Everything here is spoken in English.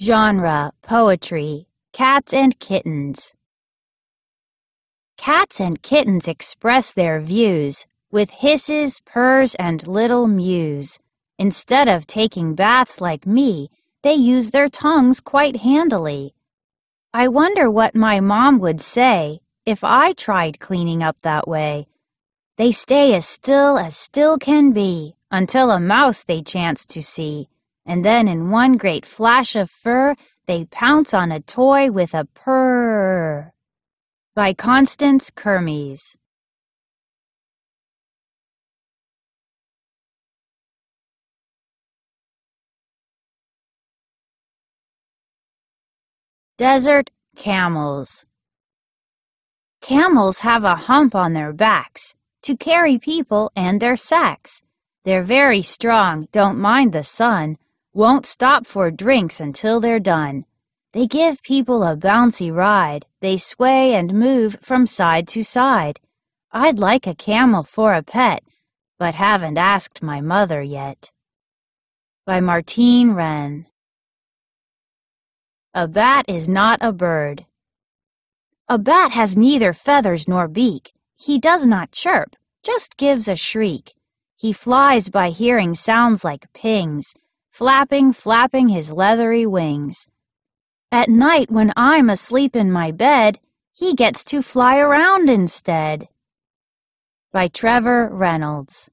Genre, poetry, cats and kittens. Cats and kittens express their views with hisses, purrs, and little mews. Instead of taking baths like me, they use their tongues quite handily. I wonder what my mom would say if I tried cleaning up that way. They stay as still as still can be until a mouse they chance to see and then in one great flash of fur, they pounce on a toy with a purr. By Constance Kermes. Desert Camels Camels have a hump on their backs to carry people and their sacks. They're very strong, don't mind the sun, won't stop for drinks until they're done. They give people a bouncy ride. They sway and move from side to side. I'd like a camel for a pet, but haven't asked my mother yet. By Martine Wren. A bat is not a bird. A bat has neither feathers nor beak. He does not chirp, just gives a shriek. He flies by hearing sounds like pings flapping, flapping his leathery wings. At night, when I'm asleep in my bed, he gets to fly around instead. By Trevor Reynolds